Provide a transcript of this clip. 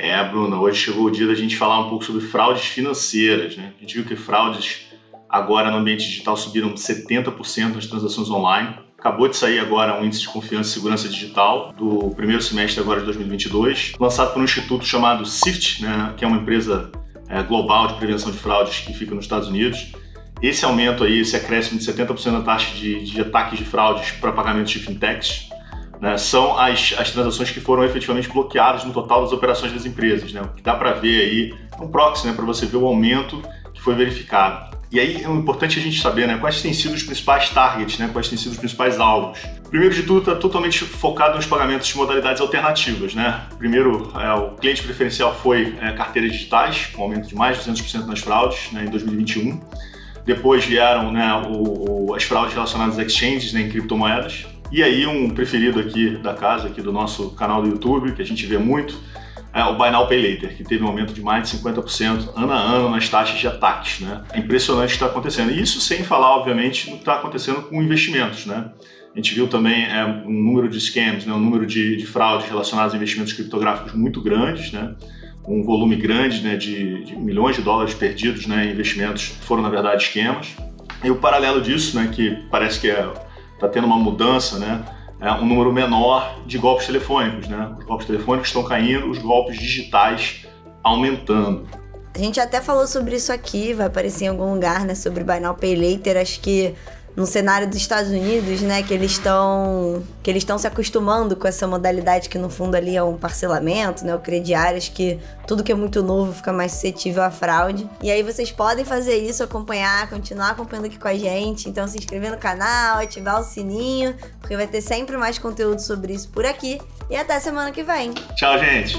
É, Bruna, hoje chegou o dia da gente falar um pouco sobre fraudes financeiras. Né? A gente viu que fraudes agora no ambiente digital subiram 70% nas transações online. Acabou de sair agora um índice de confiança e segurança digital do primeiro semestre agora de 2022, lançado por um instituto chamado SIFT, né, que é uma empresa é, global de prevenção de fraudes que fica nos Estados Unidos. Esse aumento aí, esse acréscimo de 70% na taxa de, de ataques de fraudes para pagamentos de fintechs, né, são as, as transações que foram efetivamente bloqueadas no total das operações das empresas. Né? O que dá para ver aí é um proxy né, para você ver o aumento que foi verificado. E aí é importante a gente saber né, quais têm sido os principais targets, né, quais têm sido os principais alvos. Primeiro de tudo, está totalmente focado nos pagamentos de modalidades alternativas. Né? Primeiro, é, o cliente preferencial foi é, carteiras digitais, com aumento de mais de 200% nas fraudes né, em 2021. Depois vieram né, o, o, as fraudes relacionadas a exchanges né, em criptomoedas. E aí um preferido aqui da casa, aqui do nosso canal do YouTube, que a gente vê muito, é o Buy Now Pay Later, que teve um aumento de mais de 50% ano a ano nas taxas de ataques. Né? É impressionante o que está acontecendo. E isso sem falar, obviamente, no que está acontecendo com investimentos. Né? A gente viu também é, um número de scams, né? um número de, de fraudes relacionadas a investimentos criptográficos muito grandes, né? um volume grande né, de, de, milhões de dólares perdidos né, em investimentos que foram, na verdade, esquemas. E o paralelo disso, né, que parece que é, tá tendo uma mudança, né, é um número menor de golpes telefônicos. Né? Os golpes telefônicos estão caindo, os golpes digitais aumentando. A gente até falou sobre isso aqui, vai aparecer em algum lugar, né, sobre Buy Now Pay Later. Acho que no cenário dos Estados Unidos, né, que eles estão que eles estão se acostumando com essa modalidade que no fundo ali é um parcelamento, né, o crediários que tudo que é muito novo fica mais suscetível à fraude. E aí vocês podem fazer isso, acompanhar, continuar acompanhando aqui com a gente, então se inscrever no canal, ativar o sininho, porque vai ter sempre mais conteúdo sobre isso por aqui. E até semana que vem. Tchau, gente.